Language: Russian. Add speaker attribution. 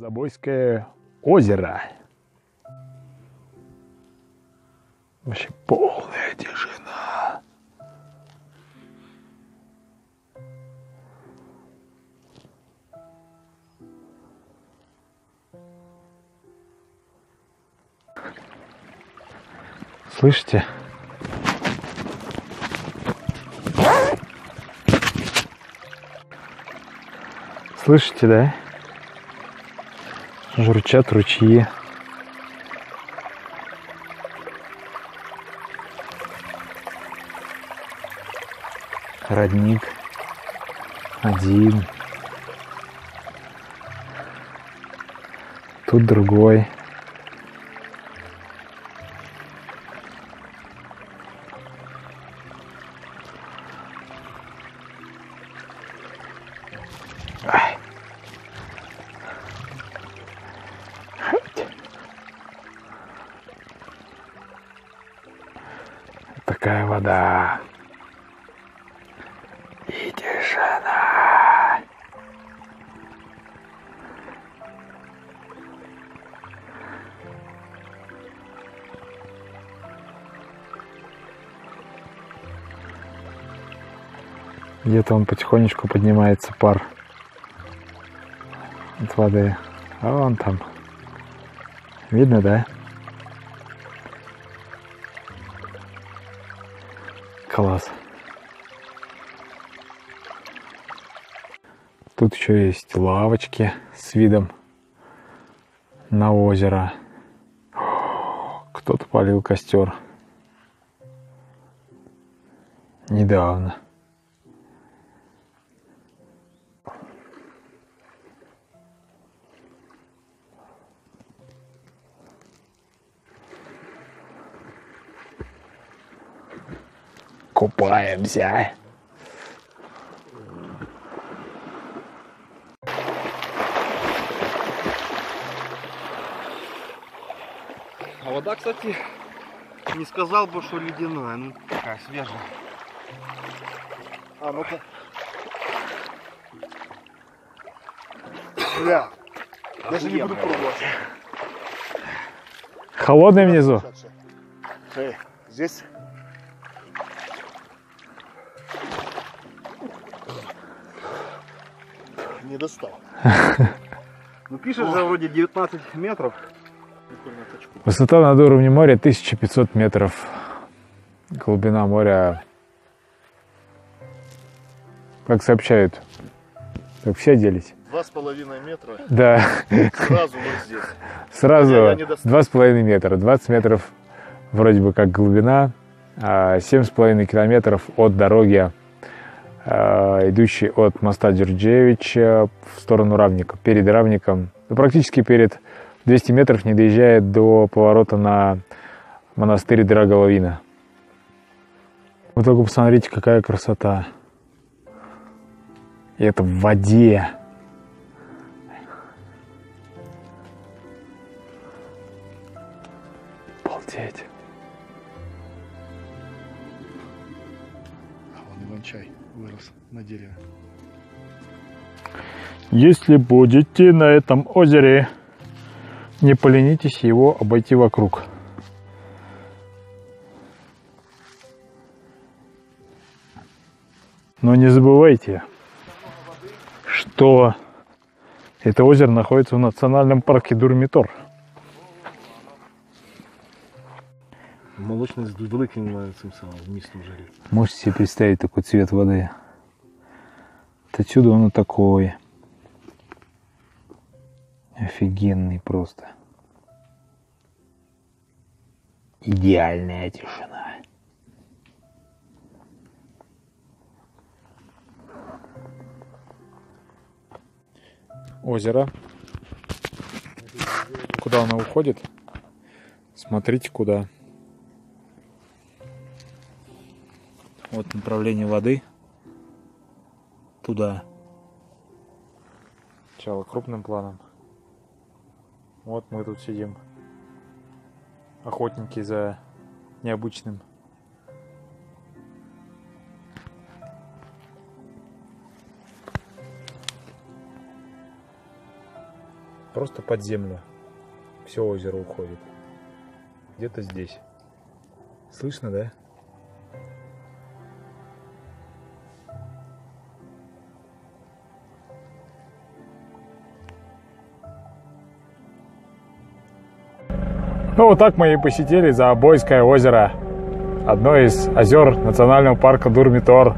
Speaker 1: Забойское озеро. Вообще полная тишина. Слышите? Слышите, да? Журчат ручьи. Родник один. Тут другой. Такая вода. И тишина. Где-то он потихонечку поднимается пар от воды. А вон там. Видно, да? Тут еще есть лавочки с видом на озеро. Кто-то полил костер. Недавно. Купаемся.
Speaker 2: Вода, кстати, не сказал бы, что ледяная, ну такая свежая. А ну-ка. Бля, даже не буду пробовать.
Speaker 1: Холодный внизу.
Speaker 2: Эй, здесь не достал. Ну пишет же вроде 19 метров.
Speaker 1: Высота над уровнем моря 1500 метров. Глубина моря, как сообщают, как все делись.
Speaker 2: Два с половиной метра
Speaker 1: Да,
Speaker 2: сразу вот здесь.
Speaker 1: сразу
Speaker 2: не достал.
Speaker 1: 2,5 метра. 20 метров вроде бы как глубина, а 7,5 километров от дороги, а, идущей от моста Дюрджевича в сторону Равника, перед Равником. Ну, практически перед 200 метров не доезжает до поворота на монастырь Драголовина. Вы только посмотрите, какая красота. И это в воде. Обалдеть.
Speaker 2: А вон иван-чай вырос на дереве.
Speaker 1: Если будете на этом озере, не поленитесь его обойти вокруг. Но не забывайте, что это озеро находится в национальном парке Дурмитор.
Speaker 2: Молочний з великим цим самим містом жарі.
Speaker 1: Можете себе представить такой цвет воды? Отсюда он такой. Офигенный просто. Идеальная тишина. Озеро. Куда оно уходит? Смотрите куда. Вот направление воды. Туда. Сначала крупным планом. Вот мы тут сидим. Охотники за необычным. просто под землю. Все озеро уходит. Где-то здесь. Слышно, да? Ну вот так мы и посетили Заобойское озеро. Одно из озер национального парка Дурмитор.